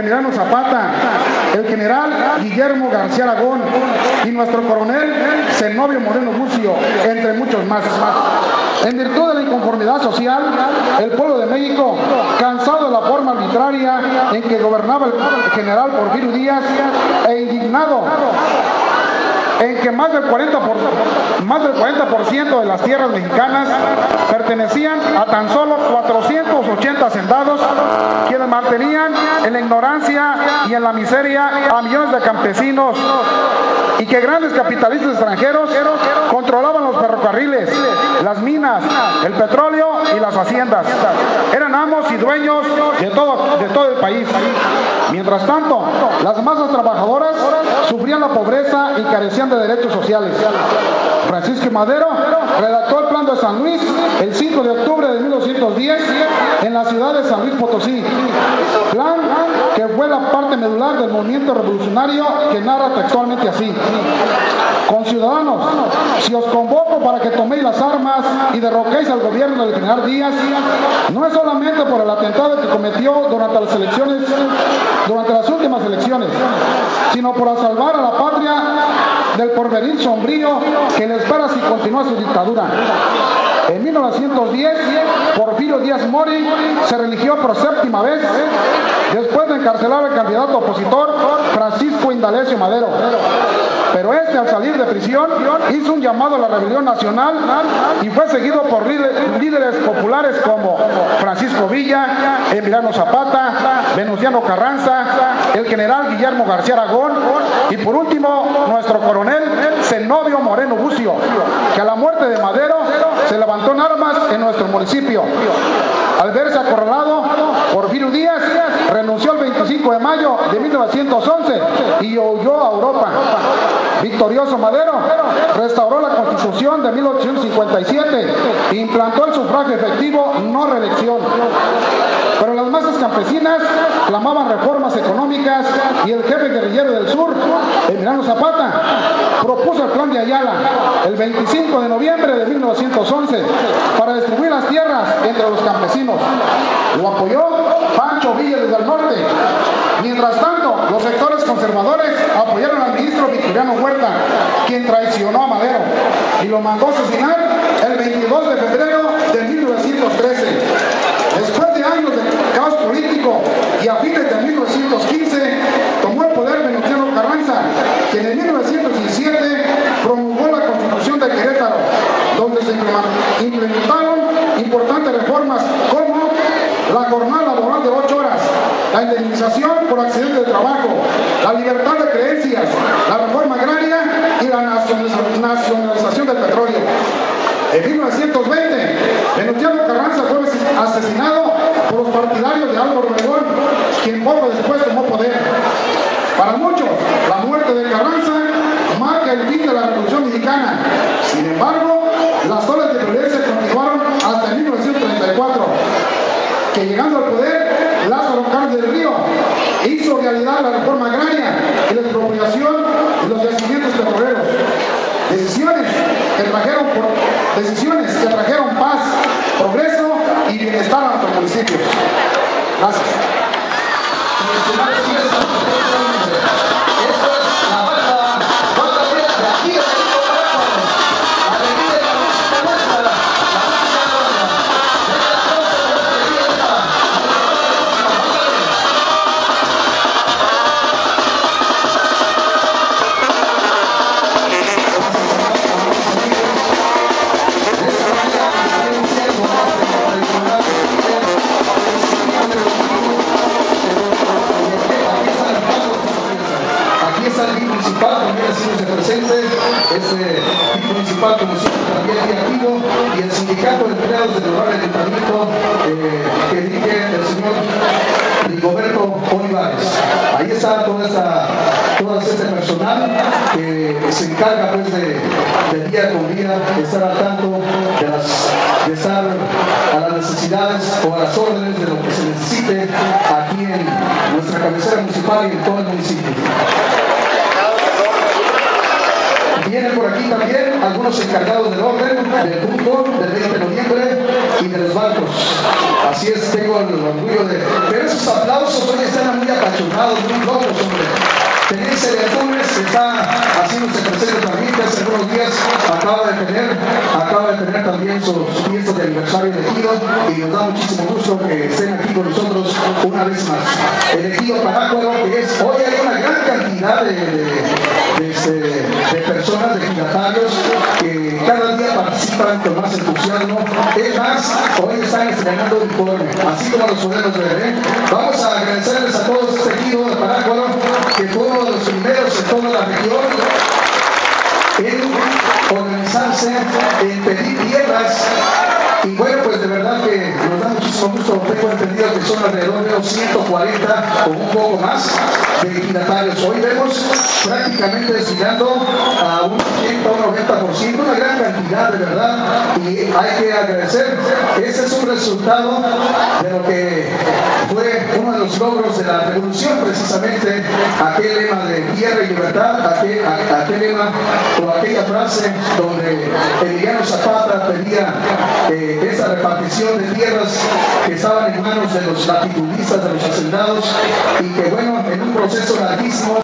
Emiliano Zapata, el general Guillermo García Aragón y nuestro coronel Zenobio Moreno Bucio, entre muchos más. En virtud de la inconformidad social, el pueblo de México, cansado de la forma arbitraria en que gobernaba el general Porfirio Díaz e indignado en que más del 40%, por, más del 40 de las tierras mexicanas pertenecían a tan solo 480 hacendados, quienes mantenían en la ignorancia y en la miseria a millones de campesinos y que grandes capitalistas extranjeros controlaban los ferrocarriles, las minas, el petróleo y las haciendas. Eran amos y dueños de todo, de todo el país. Mientras tanto, las masas trabajadoras sufrían la pobreza y carecían de derechos sociales. Francisco Madero redactó el Plan de San Luis el 5 de octubre de 1910 en la ciudad de San Luis Potosí. Plan que fue la parte medular del movimiento revolucionario que narra textualmente así. Con ciudadanos, si os convoco para que toméis las armas y derroquéis al gobierno del general Díaz, no es solamente por el atentado que cometió durante las elecciones, durante las últimas elecciones, sino por salvar a la patria del porvenir sombrío que le espera si continúa su dictadura. En 1910, Porfirio Díaz Mori se religió por séptima vez después de encarcelar al candidato opositor Francisco Indalecio Madero. Pero este al salir de prisión hizo un llamado a la rebelión nacional y fue seguido por líderes populares como Francisco Villa, Emiliano Zapata, Venustiano Carranza, el general Guillermo García Aragón y por último nuestro coronel Zenobio Moreno Bucio, que a la muerte de Madero se levantó en armas en nuestro municipio. Al verse acorralado, Porfirio Díaz renunció el 25 de mayo de 1911 y huyó a Europa. Victorioso Madero restauró la constitución de 1857 e implantó el sufragio efectivo, no reelección. Pero las masas campesinas clamaban reformas económicas y el jefe guerrillero del sur, Emiliano Zapata, propuso el plan de Ayala el 25 de noviembre de 1911 para distribuir las tierras entre los campesinos. Lo apoyó Pancho Villa desde el norte. Los sectores conservadores apoyaron al ministro Victoriano Huerta, quien traicionó a Madero y lo mandó a asesinar el 22 de febrero de 1913. Después de años de caos político y a fines de 1915, tomó el poder Venustiano Carranza, quien en 1917 promulgó la Constitución de Querétaro, donde se implementaron importantes reformas como la jornada la indemnización por accidente de trabajo, la libertad de creencias, la reforma agraria y la nacionalización del petróleo. En 1920, Venustiano Carranza fue asesinado por los partidarios de Álvaro Obregón, quien poco después tomó poder. Para muchos, la muerte de Carranza marca el fin de la Revolución Mexicana. Sin embargo, las olas de violencia continuaron hasta 1934, que llegando al poder, Lázaro Cárdenas del Río hizo realidad la reforma agraria y la expropiación de los yacimientos petroleros. Decisiones decisiones que trajeron paz, progreso y bienestar a nuestros municipios. Gracias. el DIC municipal también haciéndose presente, este eh, DIC municipal como siempre también aquí activo, y el sindicato de empleados del lugar del ayuntamiento eh, que dirige el señor Rigoberto Olivares. Ahí está toda esta todo este personal que se encarga pues de, de día con día de estar al tanto de, las, de estar a las necesidades o a las órdenes de lo que se necesite aquí en nuestra cabecera municipal y en todo el municipio encargados del orden, del punto, del 20 de noviembre y de los bancos. Así es, tengo el orgullo de... Pero esos aplausos hoy están muy apasionados, muy locos, hombre. Tenencia de Antunes está haciéndose presente también, que hace algunos días acaba de tener, acaba de tener también sus fiestas de aniversario elegido y nos da muchísimo gusto que estén aquí con nosotros una vez más. Elegido Parácuaro, que es, hoy hay una gran cantidad de, este, de personas, de giratarios, que cada día participan con más entusiasmo. Es más, hoy están estrenando uniforme, así como los podemos ver. ¿eh? Vamos a agradecerles a todos este equipo de Parácuaro, que fue uno de los primeros en toda la región en organizarse, en pedir tierras. Y bueno, pues de verdad que nos da muchísimo gusto. Alrededor de unos 140 o un poco más de ejidatarios. Hoy vemos prácticamente desfilando a un 80 o un 90%, una gran cantidad de verdad. Y hay que agradecer. Ese es un resultado de lo que fue uno de los logros de la revolución, precisamente aquel lema de tierra y libertad, aquel, aquel lema o aquella frase donde Emiliano Zapata pedía eh, esa repartición de tierras que estaban en manos de los latitudistas, de los hacendados, y que bueno, en un proceso larguísimo